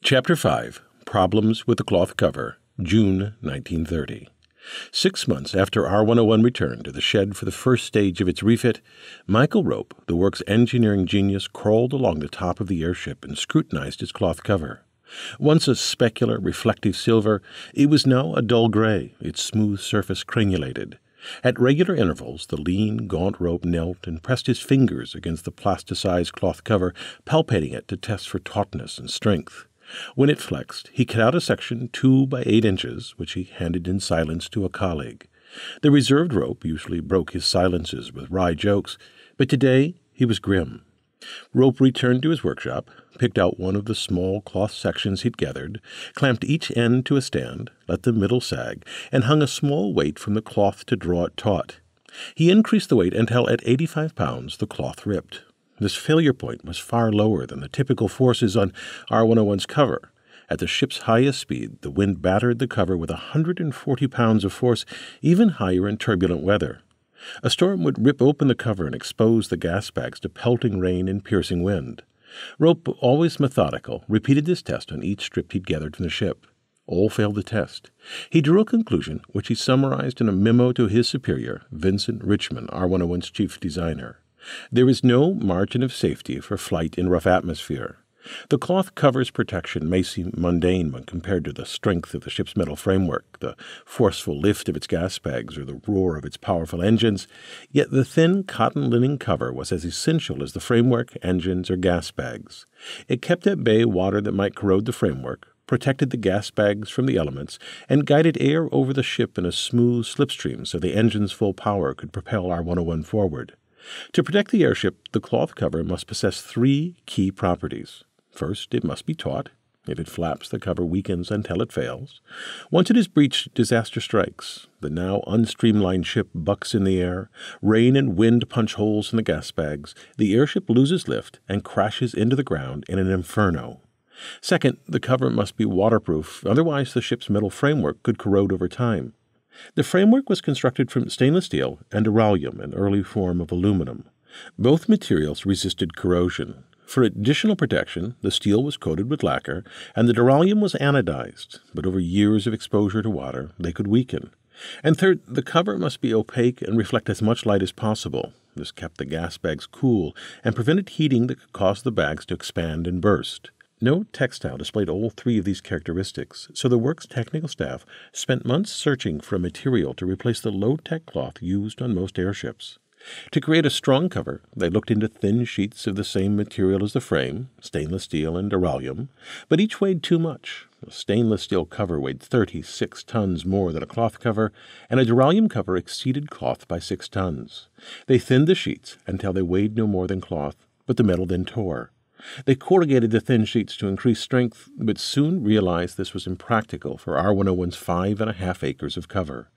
Chapter 5 Problems with the Cloth Cover, June 1930. Six months after R101 returned to the shed for the first stage of its refit, Michael Rope, the work's engineering genius, crawled along the top of the airship and scrutinized its cloth cover. Once a specular, reflective silver, it was now a dull gray, its smooth surface crenulated. At regular intervals, the lean, gaunt rope knelt and pressed his fingers against the plasticized cloth cover, palpating it to test for tautness and strength. When it flexed, he cut out a section two by eight inches, which he handed in silence to a colleague. The reserved rope usually broke his silences with wry jokes, but today he was grim. Rope returned to his workshop, picked out one of the small cloth sections he'd gathered, clamped each end to a stand, let the middle sag, and hung a small weight from the cloth to draw it taut. He increased the weight until at 85 pounds the cloth ripped. This failure point was far lower than the typical forces on R101's cover. At the ship's highest speed, the wind battered the cover with 140 pounds of force, even higher in turbulent weather. A storm would rip open the cover and expose the gas bags to pelting rain and piercing wind. Rope, always methodical, repeated this test on each strip he'd gathered from the ship. All failed the test. He drew a conclusion, which he summarized in a memo to his superior, Vincent Richmond, R101's chief designer. There is no margin of safety for flight in rough atmosphere. The cloth cover's protection may seem mundane when compared to the strength of the ship's metal framework, the forceful lift of its gas bags, or the roar of its powerful engines, yet the thin cotton linen cover was as essential as the framework, engines, or gas bags. It kept at bay water that might corrode the framework, protected the gas bags from the elements, and guided air over the ship in a smooth slipstream so the engine's full power could propel R101 forward. To protect the airship, the cloth cover must possess three key properties. First, it must be taut. If it flaps, the cover weakens until it fails. Once it is breached, disaster strikes. The now unstreamlined ship bucks in the air. Rain and wind punch holes in the gas bags. The airship loses lift and crashes into the ground in an inferno. Second, the cover must be waterproof, otherwise, the ship's metal framework could corrode over time. The framework was constructed from stainless steel and duralumin, an early form of aluminum. Both materials resisted corrosion. For additional protection, the steel was coated with lacquer and the duralumin was anodized, but over years of exposure to water, they could weaken. And third, the cover must be opaque and reflect as much light as possible. This kept the gas bags cool and prevented heating that could cause the bags to expand and burst. No textile displayed all three of these characteristics, so the work's technical staff spent months searching for a material to replace the low tech cloth used on most airships. To create a strong cover, they looked into thin sheets of the same material as the frame, stainless steel and duralumin, but each weighed too much. A stainless steel cover weighed 36 tons more than a cloth cover, and a duralumin cover exceeded cloth by 6 tons. They thinned the sheets until they weighed no more than cloth, but the metal then tore. They corrugated the thin sheets to increase strength, but soon realized this was impractical for R101's five and a half acres of cover.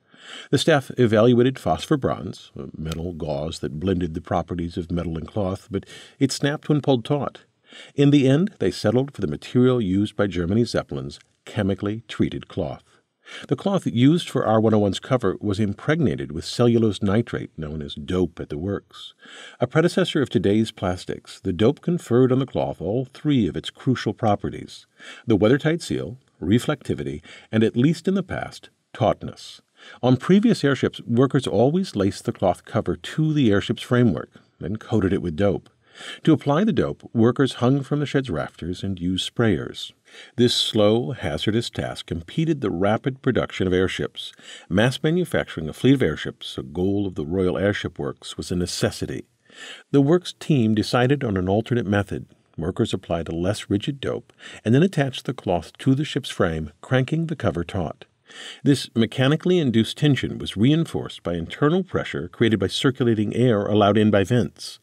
The staff evaluated phosphor bronze, a metal gauze that blended the properties of metal and cloth, but it snapped when pulled taut. In the end, they settled for the material used by Germany's Zeppelins, chemically treated cloth. The cloth used for R101's cover was impregnated with cellulose nitrate, known as dope at the works. A predecessor of today's plastics, the dope conferred on the cloth all three of its crucial properties the weathertight seal, reflectivity, and, at least in the past, tautness. On previous airships, workers always laced the cloth cover to the airship's framework, then coated it with dope. To apply the dope, workers hung from the shed's rafters and used sprayers. This slow, hazardous task impeded the rapid production of airships. Mass manufacturing a fleet of airships, a goal of the Royal Airship Works, was a necessity. The works team decided on an alternate method. Workers applied a less rigid dope and then attached the cloth to the ship's frame, cranking the cover taut. This mechanically induced tension was reinforced by internal pressure created by circulating air allowed in by vents.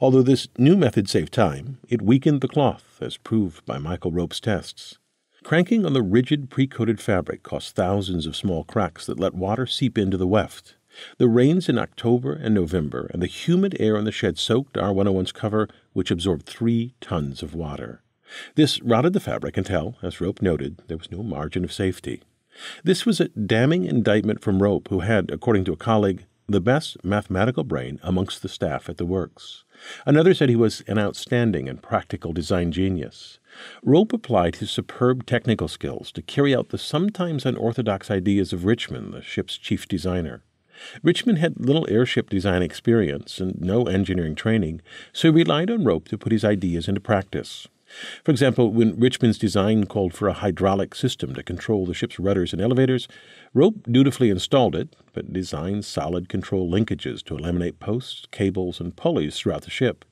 Although this new method saved time, it weakened the cloth, as proved by Michael Rope's tests. Cranking on the rigid pre-coated fabric caused thousands of small cracks that let water seep into the weft. The rains in October and November and the humid air in the shed soaked R101's cover, which absorbed three tons of water. This rotted the fabric until, as Rope noted, there was no margin of safety. This was a damning indictment from Rope, who had, according to a colleague, the best mathematical brain amongst the staff at the works. Another said he was an outstanding and practical design genius. Rope applied his superb technical skills to carry out the sometimes unorthodox ideas of Richmond, the ship's chief designer. Richmond had little airship design experience and no engineering training, so he relied on Rope to put his ideas into practice. For example, when Richmond's design called for a hydraulic system to control the ship's rudders and elevators, Rope dutifully installed it, but designed solid control linkages to eliminate posts, cables, and pulleys throughout the ship.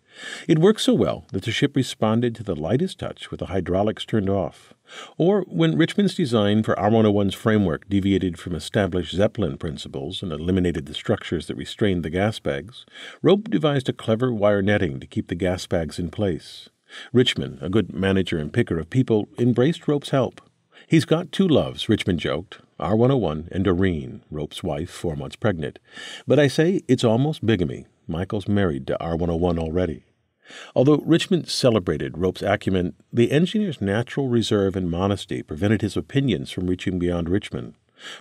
It worked so well that the ship responded to the lightest touch with the hydraulics turned off. Or when Richmond's design for R101's framework deviated from established Zeppelin principles and eliminated the structures that restrained the gas bags, Rope devised a clever wire netting to keep the gas bags in place. Richmond, a good manager and picker of people, embraced Rope's help. He's got two loves, Richmond joked R101 and Doreen, Rope's wife, four months pregnant. But I say it's almost bigamy. Michael's married to R101 already. Although Richmond celebrated Rope's acumen, the engineer's natural reserve and modesty prevented his opinions from reaching beyond Richmond.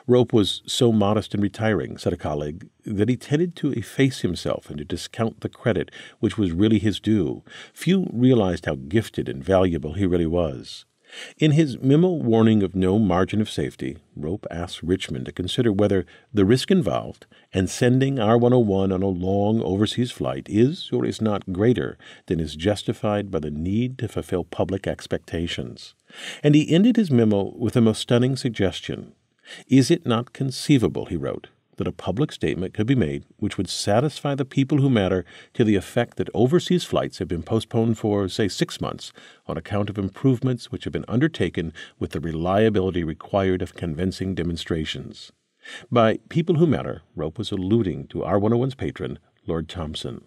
Rope was so modest and retiring, said a colleague, that he tended to efface himself and to discount the credit which was really his due. Few realized how gifted and valuable he really was. In his memo warning of no margin of safety, Rope asked Richmond to consider whether the risk involved and sending R 101 on a long overseas flight is or is not greater than is justified by the need to fulfill public expectations. And he ended his memo with a most stunning suggestion. Is it not conceivable, he wrote, that a public statement could be made which would satisfy the people who matter to the effect that overseas flights have been postponed for, say, six months on account of improvements which have been undertaken with the reliability required of convincing demonstrations. By people who matter, Rope was alluding to R101's patron, Lord Thomson.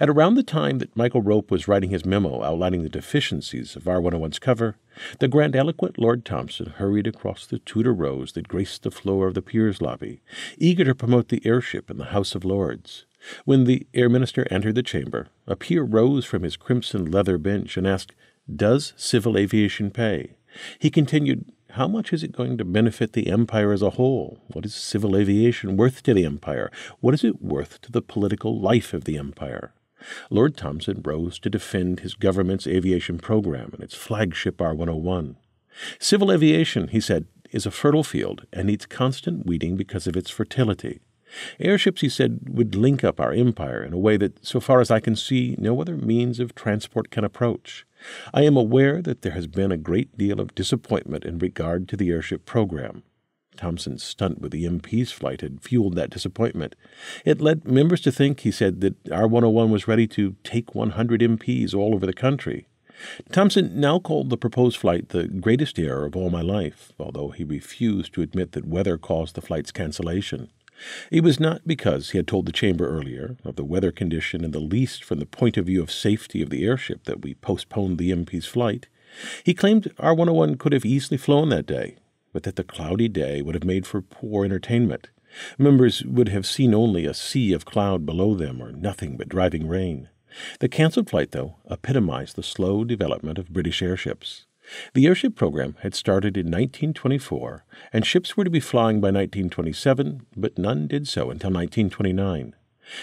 At around the time that Michael Rope was writing his memo outlining the deficiencies of R101's cover, the grandiloquent Lord Thomson hurried across the Tudor rows that graced the floor of the Peers lobby, eager to promote the airship in the House of Lords. When the Air Minister entered the chamber, a peer rose from his crimson leather bench and asked, Does civil aviation pay? He continued, how much is it going to benefit the empire as a whole? What is civil aviation worth to the empire? What is it worth to the political life of the empire? Lord Thomson rose to defend his government's aviation program and its flagship R 101. Civil aviation, he said, is a fertile field and needs constant weeding because of its fertility. Airships, he said, would link up our empire in a way that, so far as I can see, no other means of transport can approach. I am aware that there has been a great deal of disappointment in regard to the airship program. Thomson's stunt with the MP's flight had fueled that disappointment. It led members to think, he said, that R 101 was ready to take 100 MPs all over the country. Thomson now called the proposed flight the greatest error of all my life, although he refused to admit that weather caused the flight's cancellation. It was not because he had told the chamber earlier of the weather condition in the least from the point of view of safety of the airship that we postponed the MP's flight. He claimed R 101 could have easily flown that day, but that the cloudy day would have made for poor entertainment. Members would have seen only a sea of cloud below them or nothing but driving rain. The cancelled flight, though, epitomized the slow development of British airships. The airship program had started in 1924, and ships were to be flying by 1927, but none did so until 1929.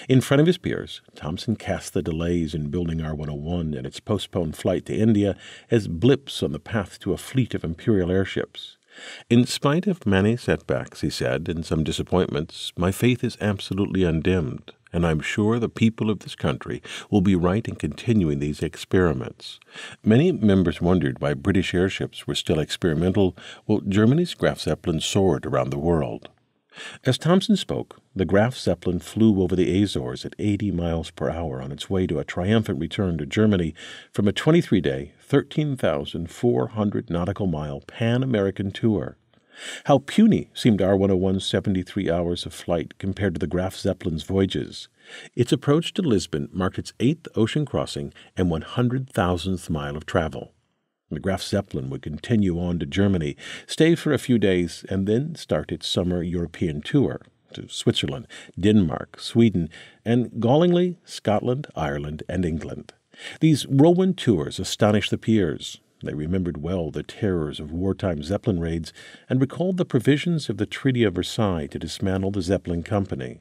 In front of his peers, Thomson cast the delays in building R 101 and its postponed flight to India as blips on the path to a fleet of imperial airships. In spite of many setbacks, he said, and some disappointments, my faith is absolutely undimmed and I'm sure the people of this country will be right in continuing these experiments. Many members wondered why British airships were still experimental while Germany's Graf Zeppelin soared around the world. As Thomson spoke, the Graf Zeppelin flew over the Azores at 80 miles per hour on its way to a triumphant return to Germany from a 23 day, 13,400 nautical mile pan American tour. How puny seemed R 101's 73 hours of flight compared to the Graf Zeppelin's voyages. Its approach to Lisbon marked its eighth ocean crossing and 100,000th mile of travel. The Graf Zeppelin would continue on to Germany, stay for a few days, and then start its summer European tour to Switzerland, Denmark, Sweden, and gallingly Scotland, Ireland, and England. These whirlwind tours astonished the peers, they remembered well the terrors of wartime Zeppelin raids and recalled the provisions of the Treaty of Versailles to dismantle the Zeppelin Company.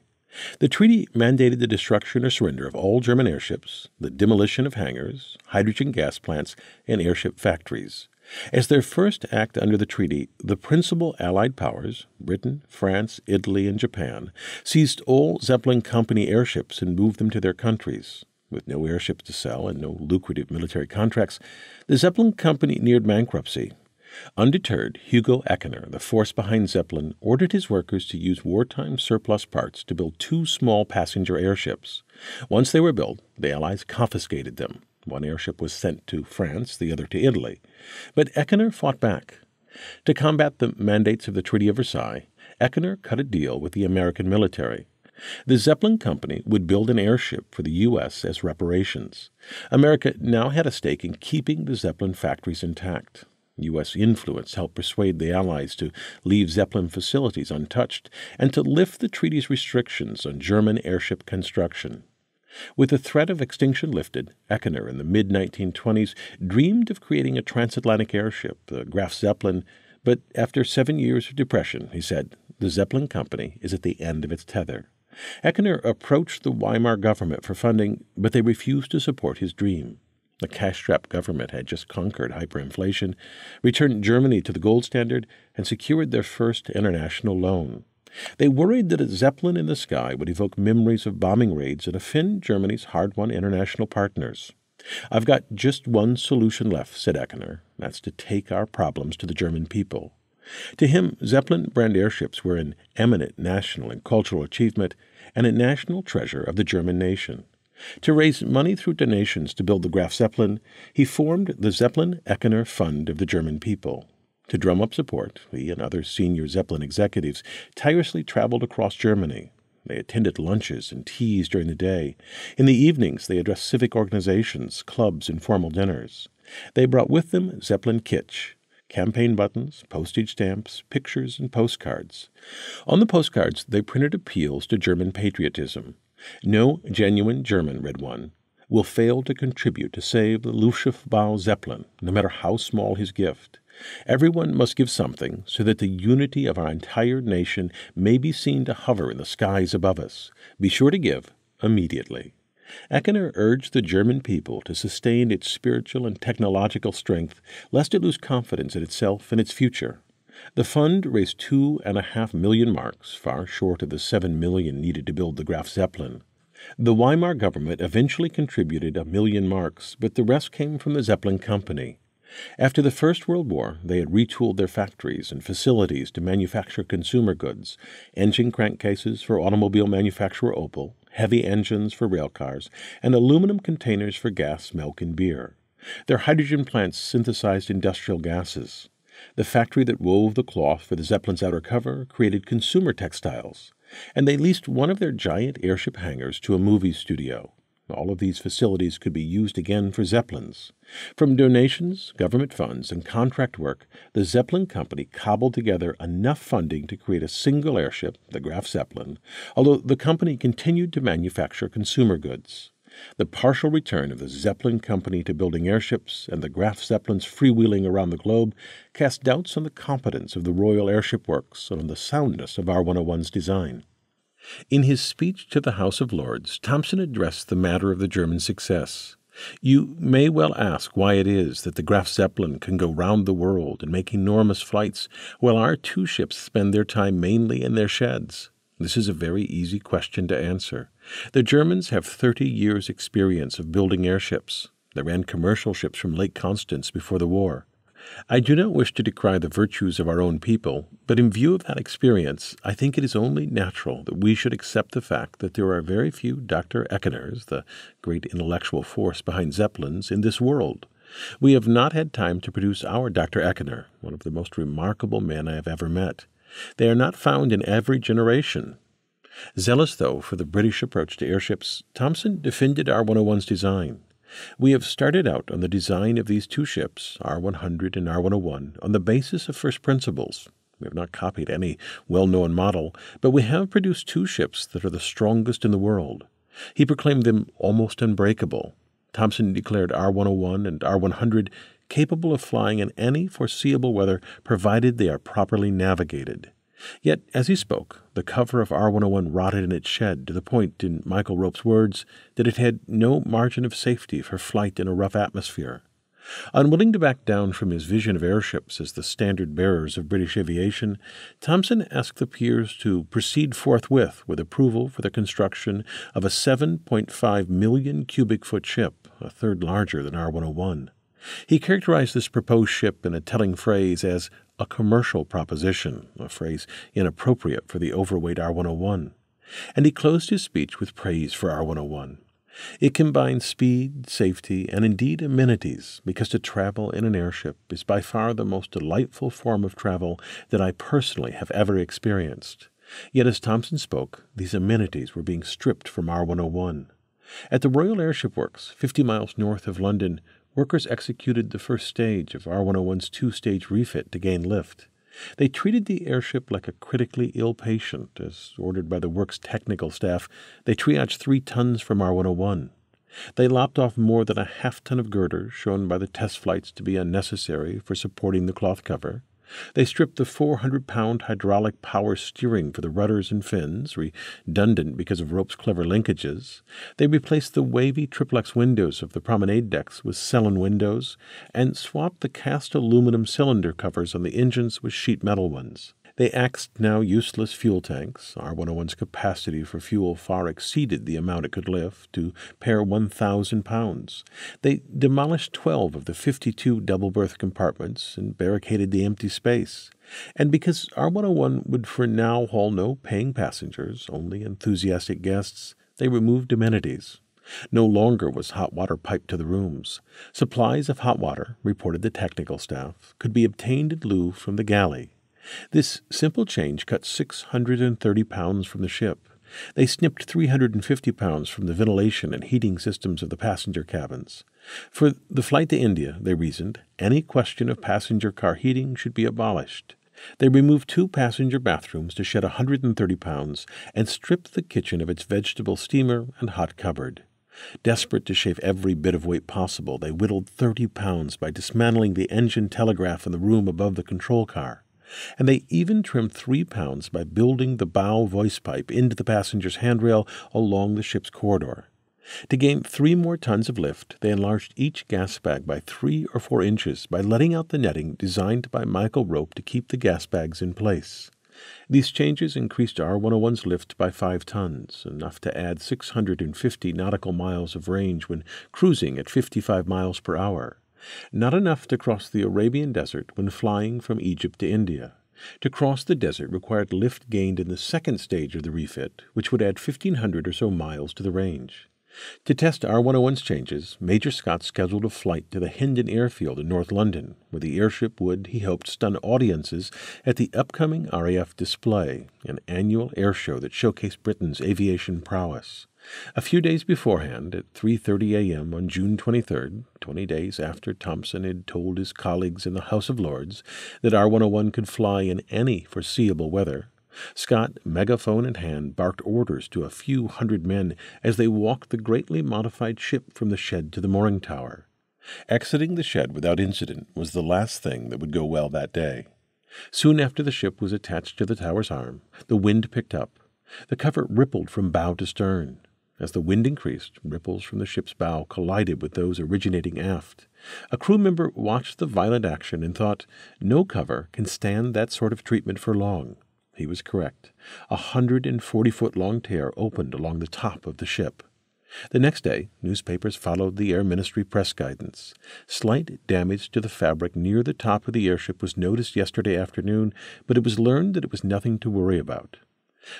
The treaty mandated the destruction or surrender of all German airships, the demolition of hangars, hydrogen gas plants, and airship factories. As their first act under the treaty, the principal Allied powers, Britain, France, Italy, and Japan, seized all Zeppelin Company airships and moved them to their countries. With no airships to sell and no lucrative military contracts, the Zeppelin Company neared bankruptcy. Undeterred, Hugo Eckener, the force behind Zeppelin, ordered his workers to use wartime surplus parts to build two small passenger airships. Once they were built, the Allies confiscated them. One airship was sent to France, the other to Italy. But Eckener fought back. To combat the mandates of the Treaty of Versailles, Eckener cut a deal with the American military. The Zeppelin Company would build an airship for the U.S. as reparations. America now had a stake in keeping the Zeppelin factories intact. U.S. influence helped persuade the Allies to leave Zeppelin facilities untouched and to lift the treaty's restrictions on German airship construction. With the threat of extinction lifted, Eckener in the mid 1920s dreamed of creating a transatlantic airship, the Graf Zeppelin, but after seven years of depression, he said, the Zeppelin Company is at the end of its tether. Eckener approached the Weimar government for funding, but they refused to support his dream. The cash strapped government had just conquered hyperinflation, returned Germany to the gold standard, and secured their first international loan. They worried that a Zeppelin in the sky would evoke memories of bombing raids and offend Germany's hard won international partners. I've got just one solution left, said Eckener. That's to take our problems to the German people. To him, Zeppelin brand airships were an eminent national and cultural achievement and a national treasure of the German nation. To raise money through donations to build the Graf Zeppelin, he formed the Zeppelin Eckener Fund of the German people. To drum up support, he and other senior Zeppelin executives tirelessly traveled across Germany. They attended lunches and teas during the day. In the evenings, they addressed civic organizations, clubs, and formal dinners. They brought with them Zeppelin kitsch, campaign buttons, postage stamps, pictures, and postcards. On the postcards, they printed appeals to German patriotism. No genuine German, read one, will fail to contribute to save the Luftschiffbau Zeppelin, no matter how small his gift. Everyone must give something so that the unity of our entire nation may be seen to hover in the skies above us. Be sure to give immediately. Eckener urged the German people to sustain its spiritual and technological strength, lest it lose confidence in itself and its future. The fund raised two and a half million marks, far short of the seven million needed to build the Graf Zeppelin. The Weimar government eventually contributed a million marks, but the rest came from the Zeppelin Company. After the First World War, they had retooled their factories and facilities to manufacture consumer goods, engine crankcases for automobile manufacturer Opel, heavy engines for rail cars, and aluminum containers for gas, milk, and beer. Their hydrogen plants synthesized industrial gases. The factory that wove the cloth for the Zeppelin's outer cover created consumer textiles, and they leased one of their giant airship hangars to a movie studio. All of these facilities could be used again for Zeppelins. From donations, government funds, and contract work, the Zeppelin Company cobbled together enough funding to create a single airship, the Graf Zeppelin, although the company continued to manufacture consumer goods. The partial return of the Zeppelin Company to building airships and the Graf Zeppelins freewheeling around the globe cast doubts on the competence of the Royal Airship Works and on the soundness of R 101's design. In his speech to the House of Lords, Thomson addressed the matter of the German success. You may well ask why it is that the Graf Zeppelin can go round the world and make enormous flights, while our two ships spend their time mainly in their sheds. This is a very easy question to answer. The Germans have 30 years' experience of building airships. They ran commercial ships from Lake Constance before the war. I do not wish to decry the virtues of our own people, but in view of that experience, I think it is only natural that we should accept the fact that there are very few Dr. Eckeners, the great intellectual force behind Zeppelins, in this world. We have not had time to produce our Dr. Eckener, one of the most remarkable men I have ever met. They are not found in every generation. Zealous, though, for the British approach to airships, Thomson defended R 101's design. We have started out on the design of these two ships, R 100 and R 101, on the basis of first principles. We have not copied any well known model, but we have produced two ships that are the strongest in the world. He proclaimed them almost unbreakable. Thomson declared R 101 and R 100 capable of flying in any foreseeable weather provided they are properly navigated. Yet, as he spoke, the cover of R 101 rotted in its shed to the point, in Michael Rope's words, that it had no margin of safety for flight in a rough atmosphere. Unwilling to back down from his vision of airships as the standard bearers of British aviation, Thomson asked the peers to proceed forthwith with approval for the construction of a 7.5 million cubic foot ship, a third larger than R 101. He characterized this proposed ship in a telling phrase as a commercial proposition, a phrase inappropriate for the overweight R 101. And he closed his speech with praise for R 101. It combines speed, safety, and indeed amenities, because to travel in an airship is by far the most delightful form of travel that I personally have ever experienced. Yet as Thomson spoke, these amenities were being stripped from R 101. At the Royal Airship Works, 50 miles north of London, workers executed the first stage of R 101's two stage refit to gain lift. They treated the airship like a critically ill patient. As ordered by the work's technical staff, they triaged three tons from R 101. They lopped off more than a half ton of girders, shown by the test flights to be unnecessary for supporting the cloth cover. They stripped the 400 pound hydraulic power steering for the rudders and fins, redundant because of Rope's clever linkages. They replaced the wavy triplex windows of the promenade decks with Cellon windows, and swapped the cast aluminum cylinder covers on the engines with sheet metal ones. They axed now useless fuel tanks. R 101's capacity for fuel far exceeded the amount it could lift, to pare 1,000 pounds. They demolished 12 of the 52 double berth compartments and barricaded the empty space. And because R 101 would for now haul no paying passengers, only enthusiastic guests, they removed amenities. No longer was hot water piped to the rooms. Supplies of hot water, reported the technical staff, could be obtained at lieu from the galley. This simple change cut 630 pounds from the ship. They snipped 350 pounds from the ventilation and heating systems of the passenger cabins. For the flight to India, they reasoned, any question of passenger car heating should be abolished. They removed two passenger bathrooms to shed 130 pounds and stripped the kitchen of its vegetable steamer and hot cupboard. Desperate to shave every bit of weight possible, they whittled 30 pounds by dismantling the engine telegraph in the room above the control car and they even trimmed three pounds by building the bow voice pipe into the passenger's handrail along the ship's corridor. To gain three more tons of lift, they enlarged each gas bag by three or four inches by letting out the netting designed by Michael Rope to keep the gas bags in place. These changes increased R 101's lift by five tons, enough to add 650 nautical miles of range when cruising at 55 miles per hour. Not enough to cross the Arabian desert when flying from Egypt to India. To cross the desert required lift gained in the second stage of the refit, which would add 1,500 or so miles to the range. To test R 101's changes, Major Scott scheduled a flight to the Hendon Airfield in North London, where the airship would, he hoped, stun audiences at the upcoming RAF Display, an annual airshow that showcased Britain's aviation prowess. A few days beforehand, at 3:30 a.m. on June 23rd, 20 days after Thomson had told his colleagues in the House of Lords that R101 could fly in any foreseeable weather, Scott, megaphone in hand, barked orders to a few hundred men as they walked the greatly modified ship from the shed to the mooring tower. Exiting the shed without incident was the last thing that would go well that day. Soon after the ship was attached to the tower's arm, the wind picked up. The cover rippled from bow to stern. As the wind increased, ripples from the ship's bow collided with those originating aft. A crew member watched the violent action and thought, no cover can stand that sort of treatment for long. He was correct. A hundred and forty foot long tear opened along the top of the ship. The next day, newspapers followed the Air Ministry press guidance. Slight damage to the fabric near the top of the airship was noticed yesterday afternoon, but it was learned that it was nothing to worry about.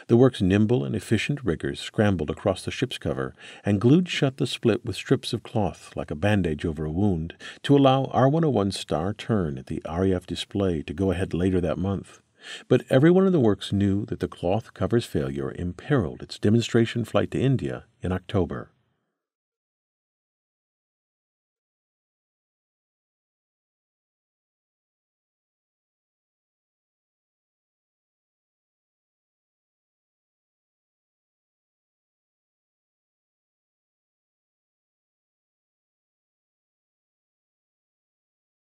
The work's nimble and efficient riggers scrambled across the ship's cover and glued shut the split with strips of cloth, like a bandage over a wound, to allow R101's star turn at the RAF display to go ahead later that month. But everyone in the works knew that the cloth cover's failure imperiled its demonstration flight to India in October.